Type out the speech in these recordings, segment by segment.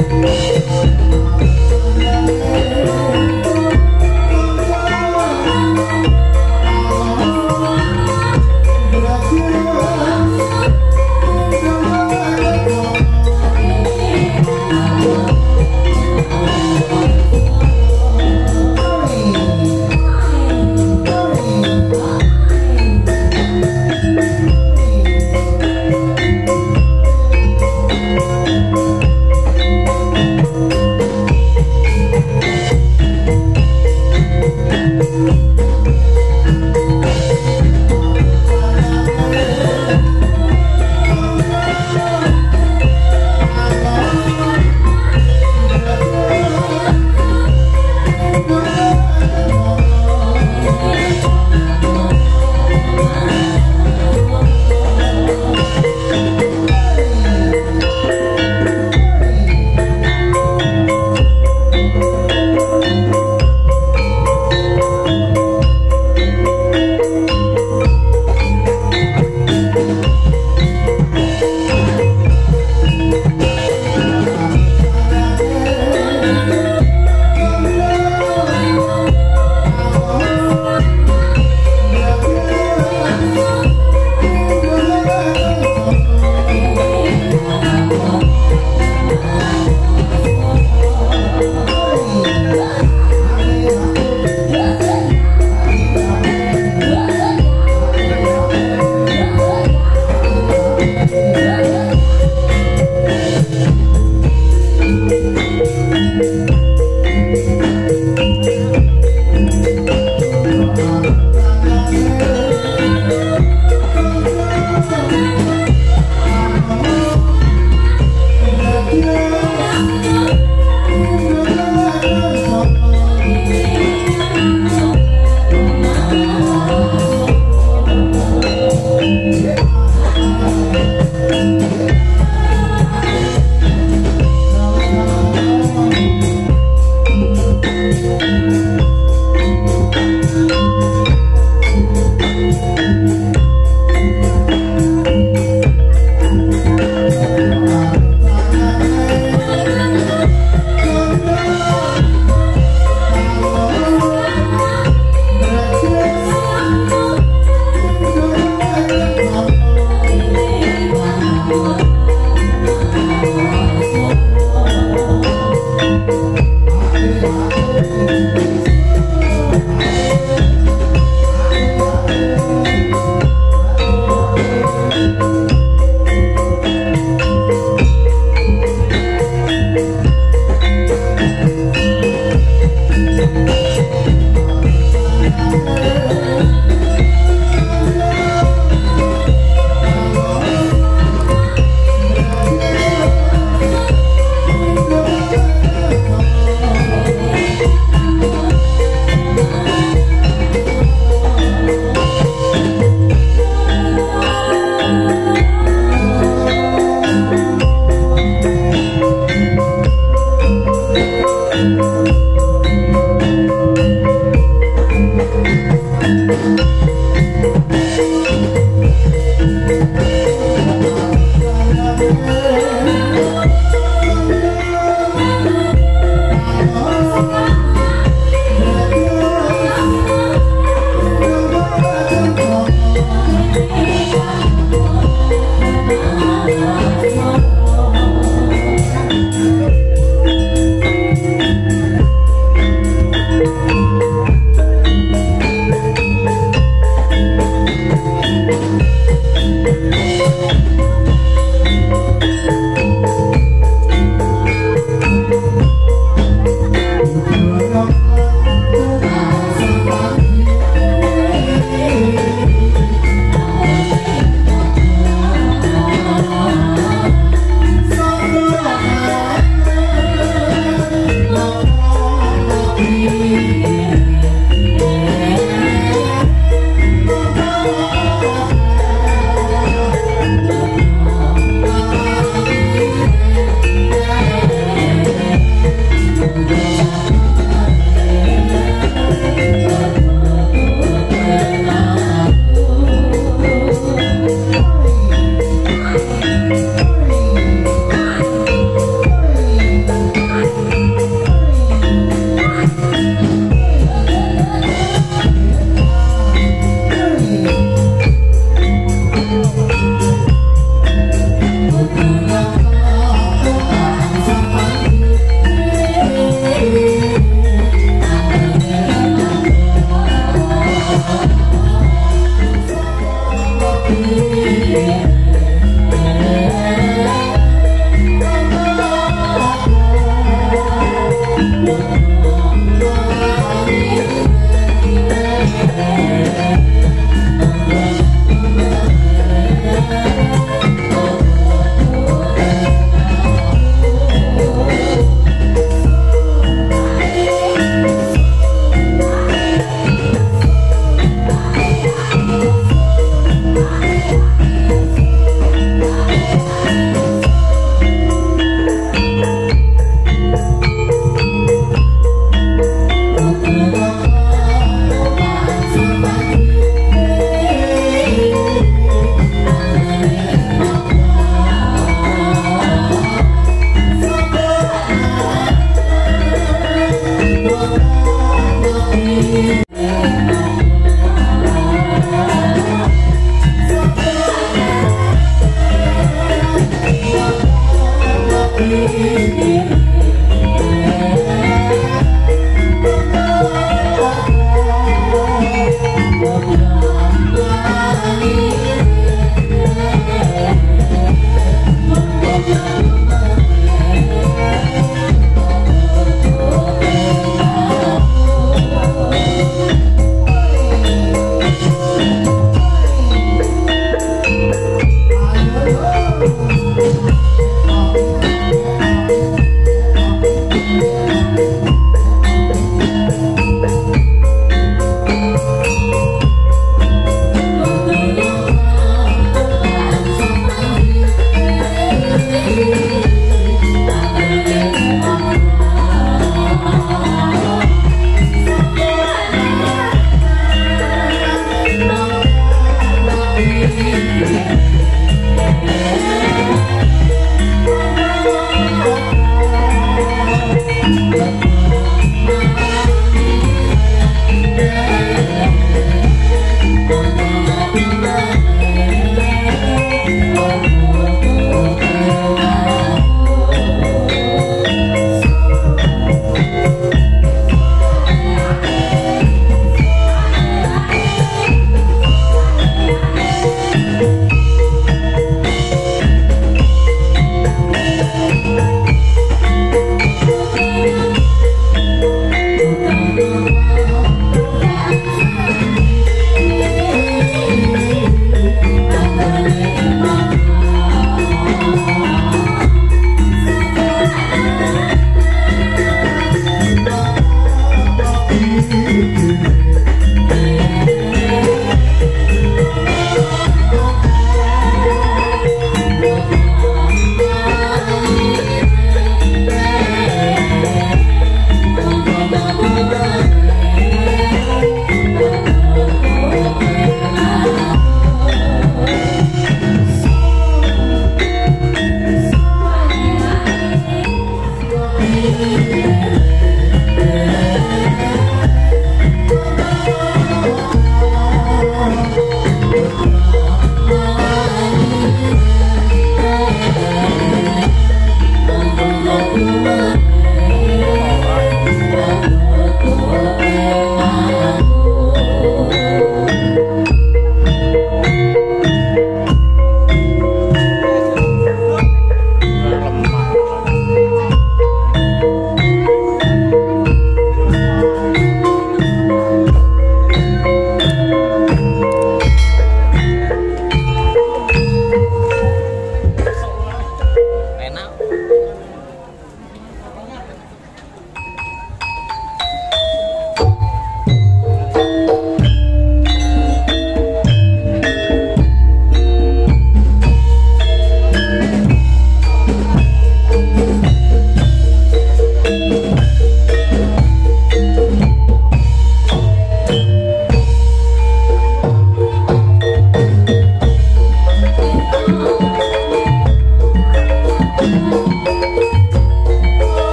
Thank.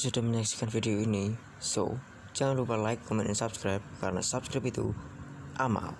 sudah menyaksikan video ini. So, jangan lupa like, comment, dan subscribe karena subscribe itu amal.